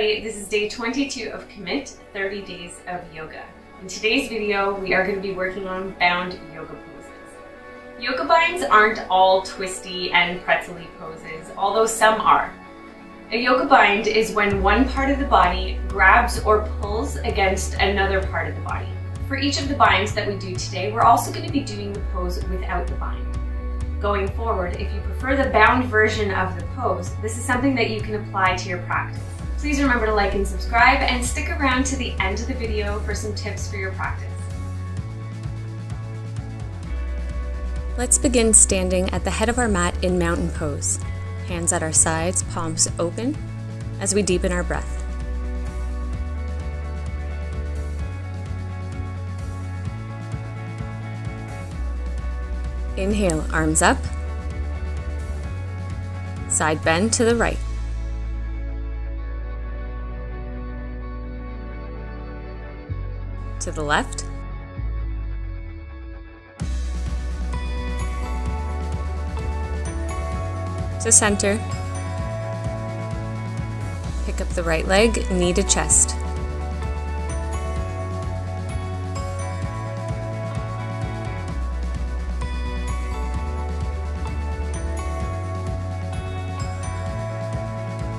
everybody, this is day 22 of Commit 30 Days of Yoga. In today's video, we are going to be working on bound yoga poses. Yoga binds aren't all twisty and pretzely poses, although some are. A yoga bind is when one part of the body grabs or pulls against another part of the body. For each of the binds that we do today, we're also going to be doing the pose without the bind. Going forward, if you prefer the bound version of the pose, this is something that you can apply to your practice. Please remember to like and subscribe and stick around to the end of the video for some tips for your practice. Let's begin standing at the head of our mat in mountain pose. Hands at our sides, palms open, as we deepen our breath. Inhale, arms up. Side bend to the right. To the left. To center. Pick up the right leg, knee to chest.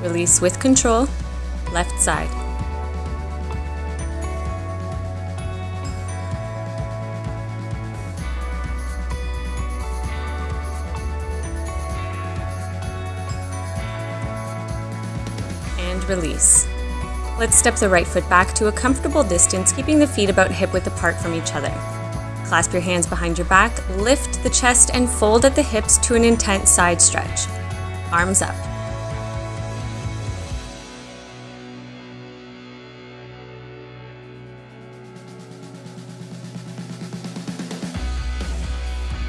Release with control, left side. And release. Let's step the right foot back to a comfortable distance, keeping the feet about hip width apart from each other. Clasp your hands behind your back, lift the chest, and fold at the hips to an intense side stretch. Arms up.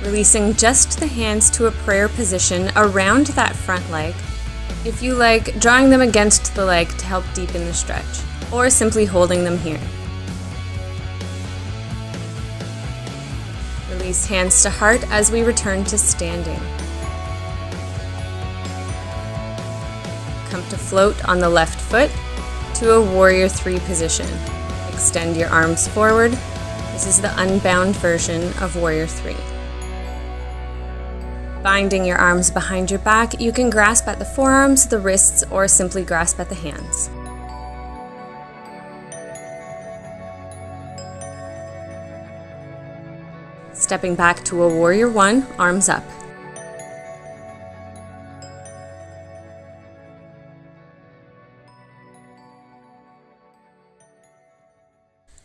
Releasing just the hands to a prayer position around that front leg. If you like, drawing them against the leg to help deepen the stretch, or simply holding them here. Release hands to heart as we return to standing. Come to float on the left foot to a warrior three position. Extend your arms forward. This is the unbound version of warrior three. Binding your arms behind your back, you can grasp at the forearms, the wrists, or simply grasp at the hands. Stepping back to a warrior one, arms up.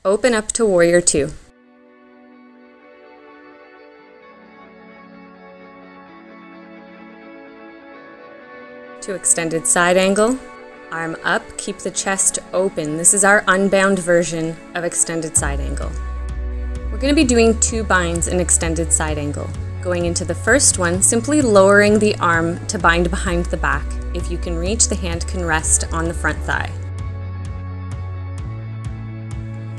Open up to warrior two. To extended side angle. Arm up, keep the chest open. This is our unbound version of extended side angle. We're going to be doing two binds in extended side angle. Going into the first one, simply lowering the arm to bind behind the back. If you can reach, the hand can rest on the front thigh.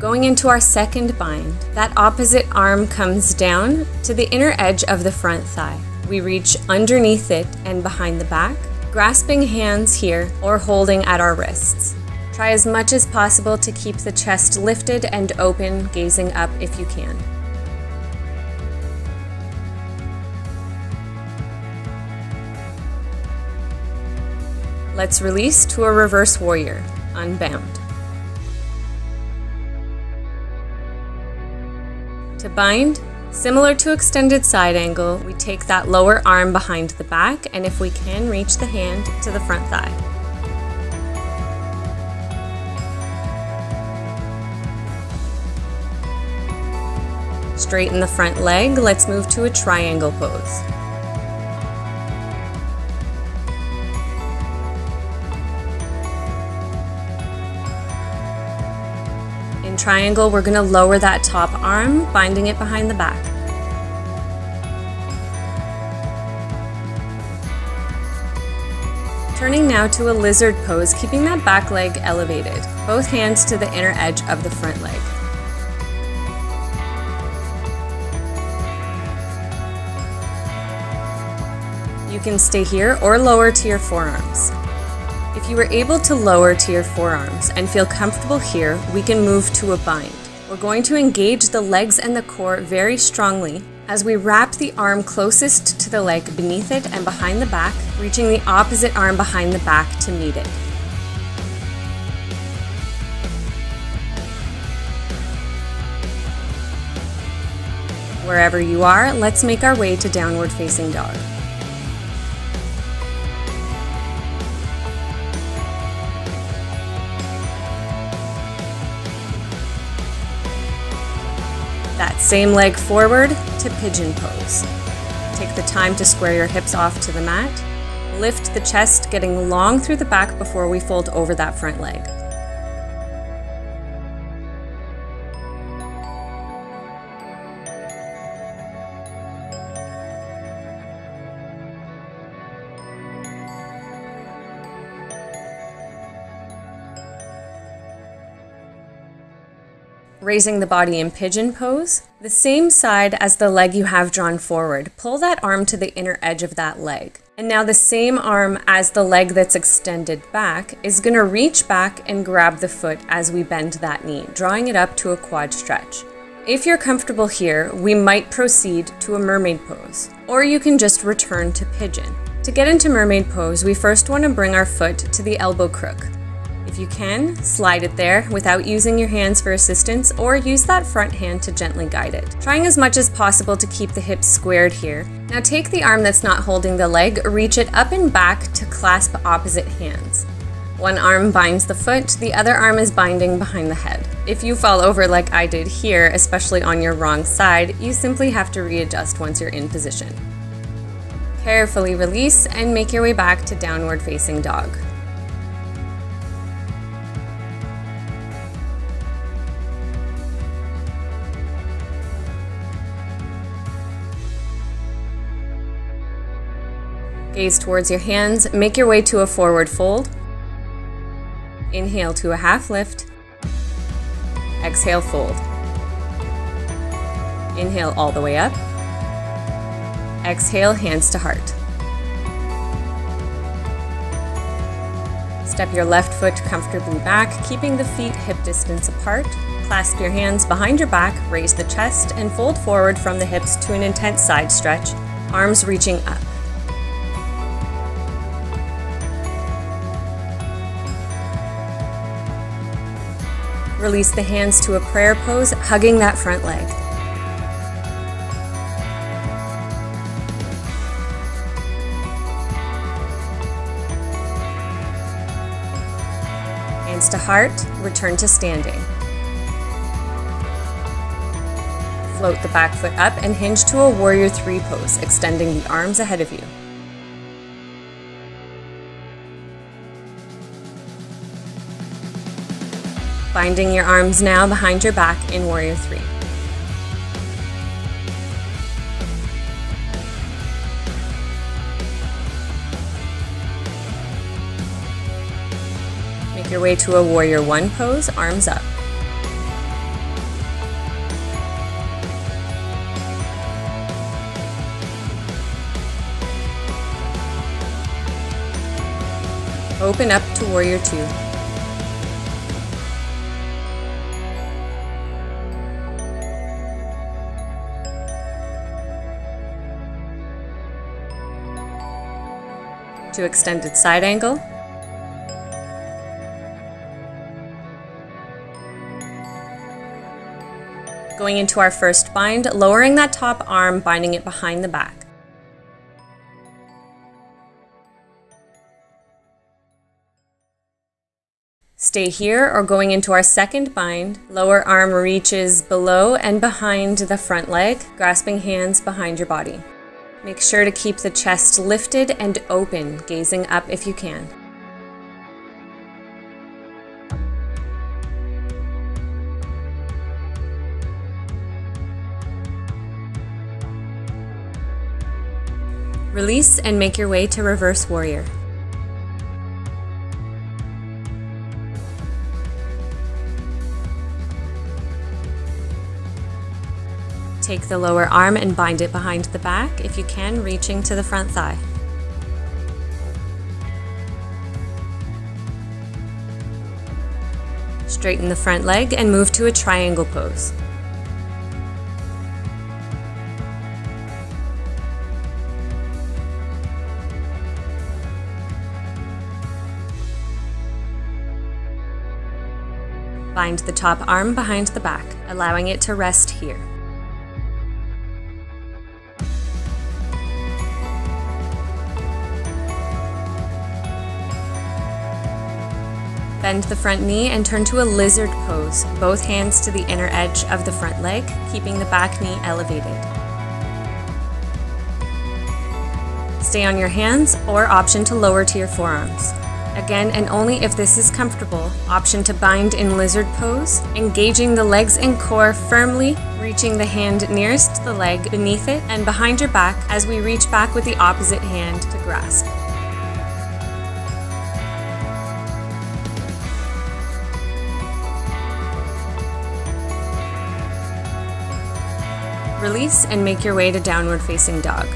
Going into our second bind, that opposite arm comes down to the inner edge of the front thigh. We reach underneath it and behind the back, grasping hands here or holding at our wrists. Try as much as possible to keep the chest lifted and open, gazing up if you can. Let's release to a reverse warrior, unbound. To bind, Similar to extended side angle, we take that lower arm behind the back and if we can reach the hand to the front thigh. Straighten the front leg, let's move to a triangle pose. Triangle, we're gonna lower that top arm, binding it behind the back. Turning now to a lizard pose, keeping that back leg elevated, both hands to the inner edge of the front leg. You can stay here or lower to your forearms. If you were able to lower to your forearms and feel comfortable here, we can move to a bind. We're going to engage the legs and the core very strongly as we wrap the arm closest to the leg beneath it and behind the back, reaching the opposite arm behind the back to meet it. Wherever you are, let's make our way to downward facing dog. That same leg forward to pigeon pose. Take the time to square your hips off to the mat. Lift the chest, getting long through the back before we fold over that front leg. Raising the body in pigeon pose, the same side as the leg you have drawn forward. Pull that arm to the inner edge of that leg. And now the same arm as the leg that's extended back is going to reach back and grab the foot as we bend that knee, drawing it up to a quad stretch. If you're comfortable here, we might proceed to a mermaid pose, or you can just return to pigeon. To get into mermaid pose, we first want to bring our foot to the elbow crook. If you can, slide it there without using your hands for assistance or use that front hand to gently guide it. Trying as much as possible to keep the hips squared here. Now take the arm that's not holding the leg, reach it up and back to clasp opposite hands. One arm binds the foot, the other arm is binding behind the head. If you fall over like I did here, especially on your wrong side, you simply have to readjust once you're in position. Carefully release and make your way back to downward facing dog. Gaze towards your hands, make your way to a forward fold. Inhale to a half lift. Exhale, fold. Inhale all the way up. Exhale, hands to heart. Step your left foot comfortably back, keeping the feet hip distance apart. Clasp your hands behind your back, raise the chest, and fold forward from the hips to an intense side stretch, arms reaching up. Release the hands to a prayer pose, hugging that front leg. Hands to heart, return to standing. Float the back foot up and hinge to a warrior three pose, extending the arms ahead of you. Binding your arms now behind your back in Warrior 3. Make your way to a Warrior 1 pose, arms up. Open up to Warrior 2. To extended side angle. Going into our first bind, lowering that top arm, binding it behind the back. Stay here or going into our second bind, lower arm reaches below and behind the front leg, grasping hands behind your body. Make sure to keep the chest lifted and open, gazing up if you can. Release and make your way to Reverse Warrior. Take the lower arm and bind it behind the back, if you can, reaching to the front thigh. Straighten the front leg and move to a triangle pose. Bind the top arm behind the back, allowing it to rest here. Bend the front knee and turn to a lizard pose, both hands to the inner edge of the front leg, keeping the back knee elevated. Stay on your hands or option to lower to your forearms. Again, and only if this is comfortable, option to bind in lizard pose, engaging the legs and core firmly, reaching the hand nearest the leg beneath it and behind your back as we reach back with the opposite hand to grasp. Release and make your way to downward facing dog.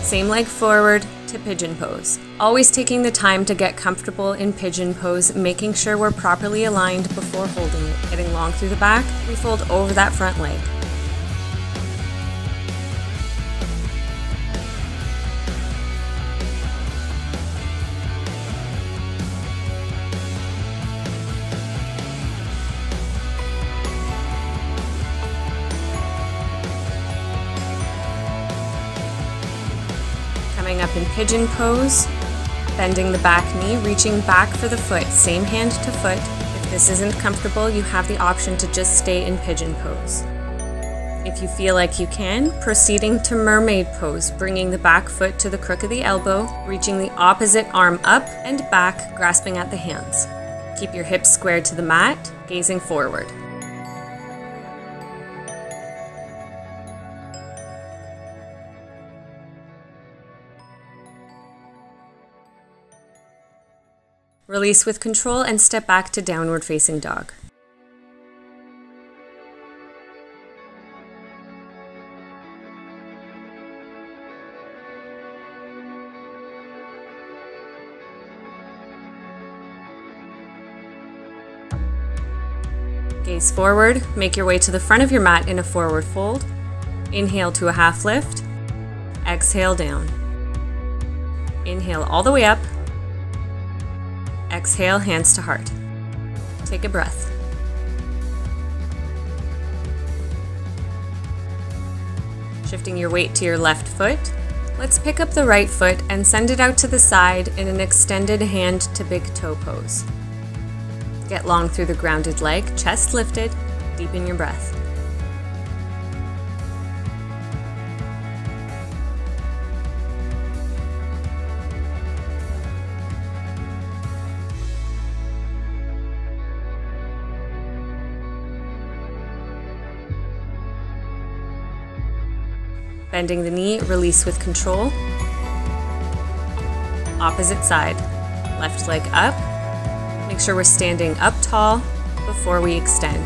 Same leg forward to pigeon pose. Always taking the time to get comfortable in pigeon pose, making sure we're properly aligned before holding it. Getting long through the back, we fold over that front leg. Pigeon pose, bending the back knee, reaching back for the foot, same hand to foot. If this isn't comfortable, you have the option to just stay in pigeon pose. If you feel like you can, proceeding to mermaid pose, bringing the back foot to the crook of the elbow, reaching the opposite arm up and back, grasping at the hands. Keep your hips squared to the mat, gazing forward. Release with control and step back to downward facing dog. Gaze forward, make your way to the front of your mat in a forward fold. Inhale to a half lift. Exhale down. Inhale all the way up. Exhale, hands to heart. Take a breath. Shifting your weight to your left foot, let's pick up the right foot and send it out to the side in an extended hand to big toe pose. Get long through the grounded leg, chest lifted, deepen your breath. Bending the knee, release with control. Opposite side. Left leg up. Make sure we're standing up tall before we extend.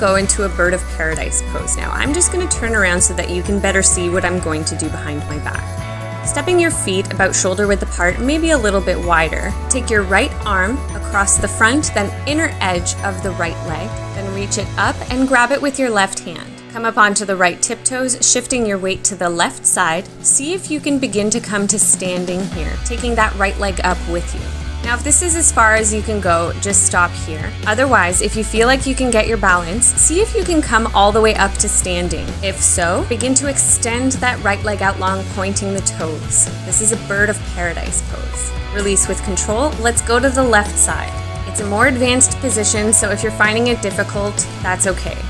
Go into a bird of paradise pose now. I'm just going to turn around so that you can better see what I'm going to do behind my back. Stepping your feet about shoulder width apart, maybe a little bit wider. Take your right arm across the front, then inner edge of the right leg, then reach it up and grab it with your left hand. Come up onto the right tiptoes, shifting your weight to the left side. See if you can begin to come to standing here, taking that right leg up with you. Now, if this is as far as you can go, just stop here. Otherwise, if you feel like you can get your balance, see if you can come all the way up to standing. If so, begin to extend that right leg out long, pointing the toes. This is a bird of paradise pose. Release with control. Let's go to the left side. It's a more advanced position, so if you're finding it difficult, that's okay.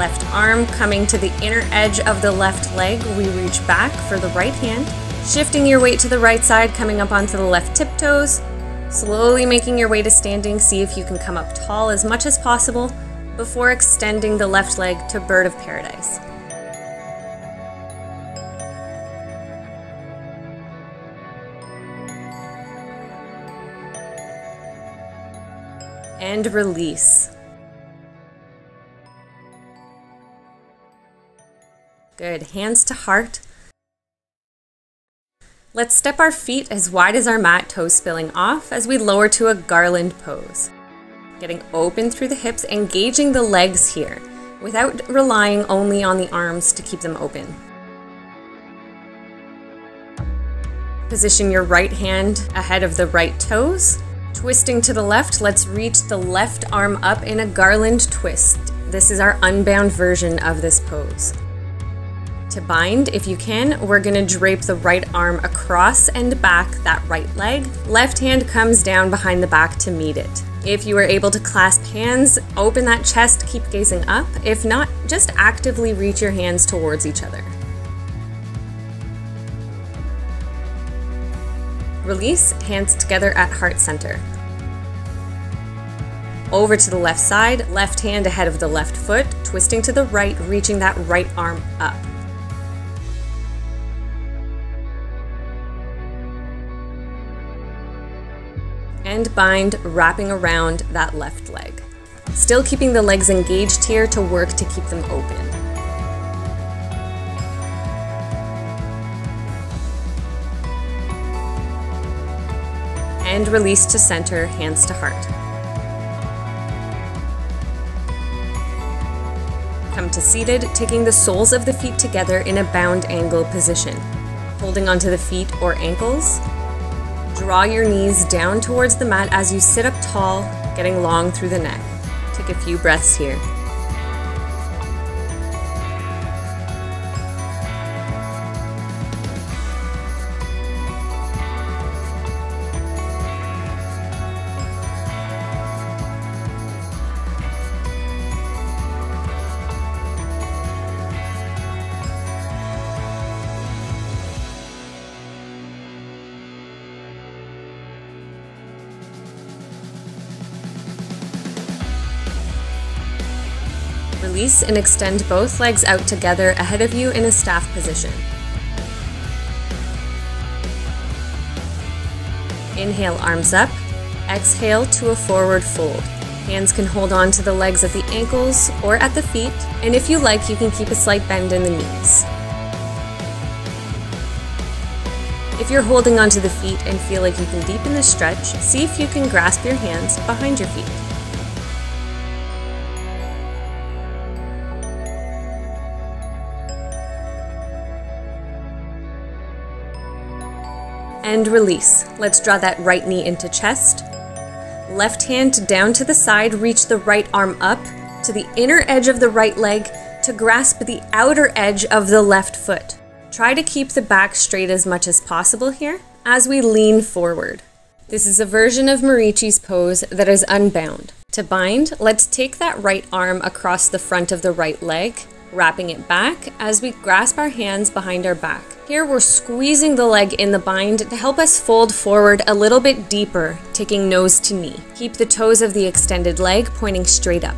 Left arm coming to the inner edge of the left leg, we reach back for the right hand. Shifting your weight to the right side, coming up onto the left tiptoes. Slowly making your way to standing, see if you can come up tall as much as possible before extending the left leg to bird of paradise. And release. Good. Hands to heart. Let's step our feet as wide as our mat, toes spilling off as we lower to a garland pose. Getting open through the hips, engaging the legs here without relying only on the arms to keep them open. Position your right hand ahead of the right toes. Twisting to the left, let's reach the left arm up in a garland twist. This is our unbound version of this pose. To bind, if you can, we're gonna drape the right arm across and back that right leg. Left hand comes down behind the back to meet it. If you are able to clasp hands, open that chest, keep gazing up. If not, just actively reach your hands towards each other. Release, hands together at heart center. Over to the left side, left hand ahead of the left foot, twisting to the right, reaching that right arm up. And bind wrapping around that left leg. Still keeping the legs engaged here to work to keep them open. And release to center, hands to heart. Come to seated, taking the soles of the feet together in a bound angle position. Holding onto the feet or ankles, Draw your knees down towards the mat as you sit up tall, getting long through the neck. Take a few breaths here. Release and extend both legs out together ahead of you in a staff position. Inhale, arms up. Exhale to a forward fold. Hands can hold on to the legs at the ankles or at the feet, and if you like, you can keep a slight bend in the knees. If you're holding onto the feet and feel like you can deepen the stretch, see if you can grasp your hands behind your feet. And release. Let's draw that right knee into chest. Left hand down to the side, reach the right arm up to the inner edge of the right leg to grasp the outer edge of the left foot. Try to keep the back straight as much as possible here as we lean forward. This is a version of Marichi's pose that is unbound. To bind, let's take that right arm across the front of the right leg wrapping it back as we grasp our hands behind our back. Here we're squeezing the leg in the bind to help us fold forward a little bit deeper, taking nose to knee. Keep the toes of the extended leg pointing straight up.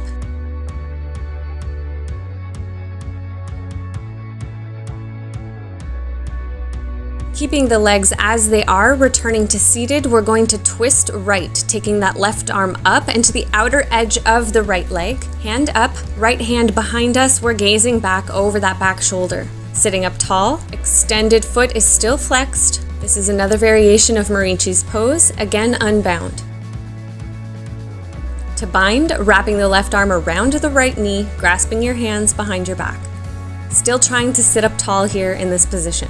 Keeping the legs as they are, returning to seated, we're going to twist right, taking that left arm up and to the outer edge of the right leg. Hand up, right hand behind us, we're gazing back over that back shoulder. Sitting up tall, extended foot is still flexed. This is another variation of Marichi's pose, again unbound. To bind, wrapping the left arm around the right knee, grasping your hands behind your back. Still trying to sit up tall here in this position.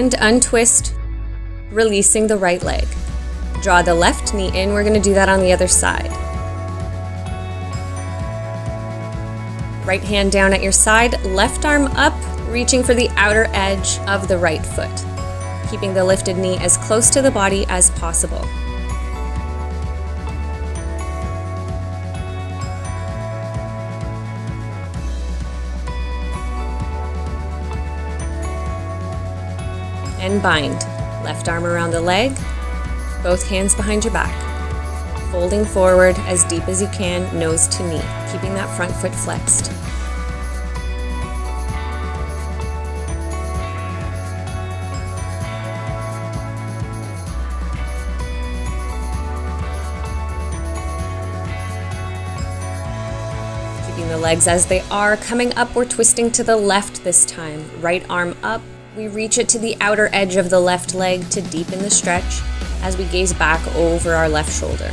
And untwist, releasing the right leg. Draw the left knee in, we're gonna do that on the other side. Right hand down at your side, left arm up, reaching for the outer edge of the right foot, keeping the lifted knee as close to the body as possible. And bind. Left arm around the leg, both hands behind your back. Folding forward as deep as you can, nose to knee, keeping that front foot flexed. Keeping the legs as they are, coming up, we're twisting to the left this time. Right arm up, we reach it to the outer edge of the left leg to deepen the stretch as we gaze back over our left shoulder.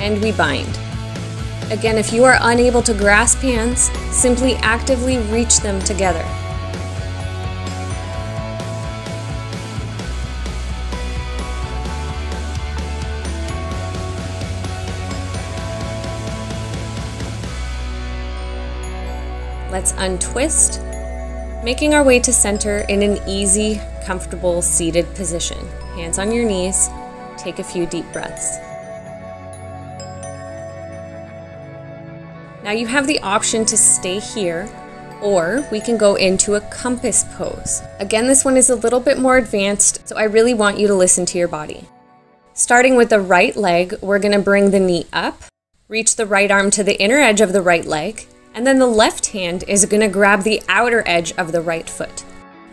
And we bind. Again, if you are unable to grasp hands, simply actively reach them together. Untwist, making our way to center in an easy, comfortable seated position. Hands on your knees, take a few deep breaths. Now you have the option to stay here or we can go into a compass pose. Again, this one is a little bit more advanced, so I really want you to listen to your body. Starting with the right leg, we're gonna bring the knee up, reach the right arm to the inner edge of the right leg, and then the left hand is gonna grab the outer edge of the right foot.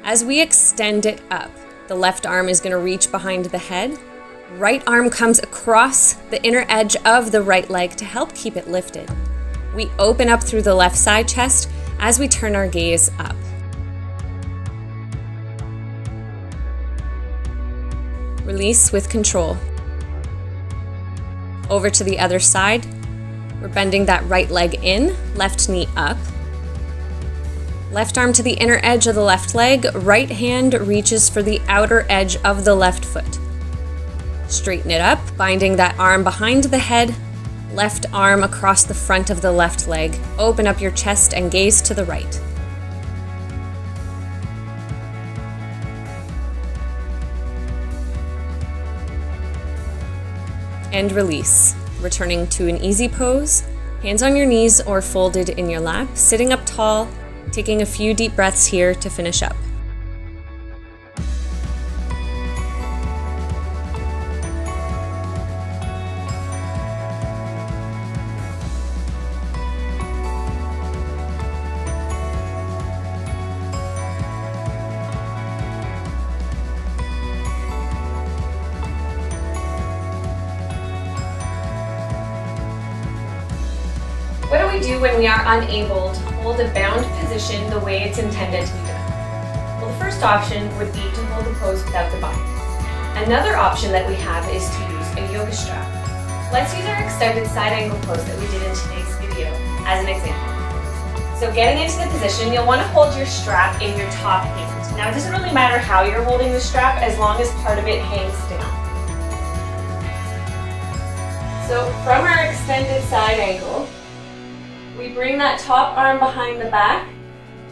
As we extend it up, the left arm is gonna reach behind the head, right arm comes across the inner edge of the right leg to help keep it lifted. We open up through the left side chest as we turn our gaze up. Release with control. Over to the other side. We're bending that right leg in, left knee up. Left arm to the inner edge of the left leg, right hand reaches for the outer edge of the left foot. Straighten it up, binding that arm behind the head, left arm across the front of the left leg. Open up your chest and gaze to the right. And release, returning to an easy pose, hands on your knees or folded in your lap, sitting up tall, taking a few deep breaths here to finish up. What do we do when we are unable to hold a bound position the way it's intended to be done? Well, the first option would be to hold the pose without the bind. Another option that we have is to use a yoga strap. Let's use our extended side angle pose that we did in today's video as an example. So getting into the position, you'll want to hold your strap in your top hand. Now it doesn't really matter how you're holding the strap as long as part of it hangs down. So from our extended side angle, we bring that top arm behind the back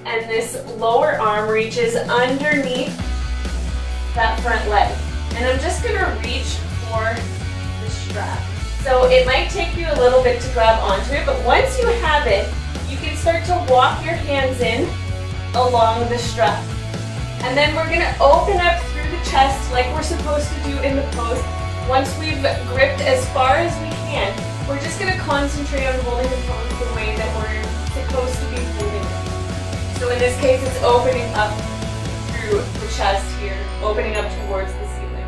and this lower arm reaches underneath that front leg. And I'm just gonna reach for the strap. So it might take you a little bit to grab onto it, but once you have it, you can start to walk your hands in along the strap. And then we're gonna open up through the chest like we're supposed to do in the pose. Once we've gripped as far as we can, we're just going to concentrate on holding the pose the way that we're supposed to be holding it. So in this case, it's opening up through the chest here, opening up towards the ceiling.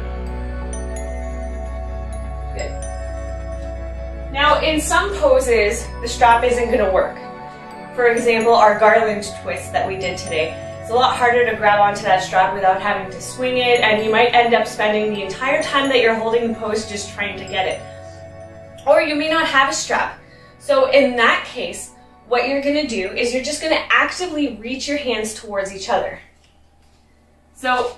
Good. Now, in some poses, the strap isn't going to work. For example, our garland twist that we did today. It's a lot harder to grab onto that strap without having to swing it, and you might end up spending the entire time that you're holding the pose just trying to get it or you may not have a strap. So in that case, what you're gonna do is you're just gonna actively reach your hands towards each other. So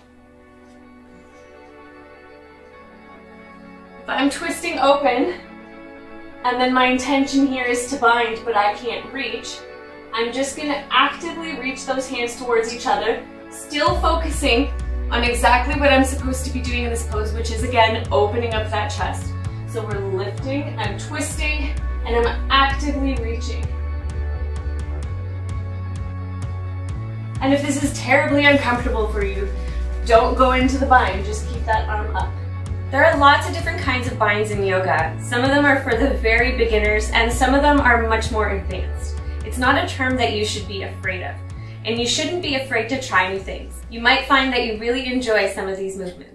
if I'm twisting open and then my intention here is to bind but I can't reach, I'm just gonna actively reach those hands towards each other, still focusing on exactly what I'm supposed to be doing in this pose, which is again, opening up that chest. So we're lifting and twisting and I'm actively reaching. And if this is terribly uncomfortable for you, don't go into the bind, just keep that arm up. There are lots of different kinds of binds in yoga. Some of them are for the very beginners and some of them are much more advanced. It's not a term that you should be afraid of. And you shouldn't be afraid to try new things. You might find that you really enjoy some of these movements.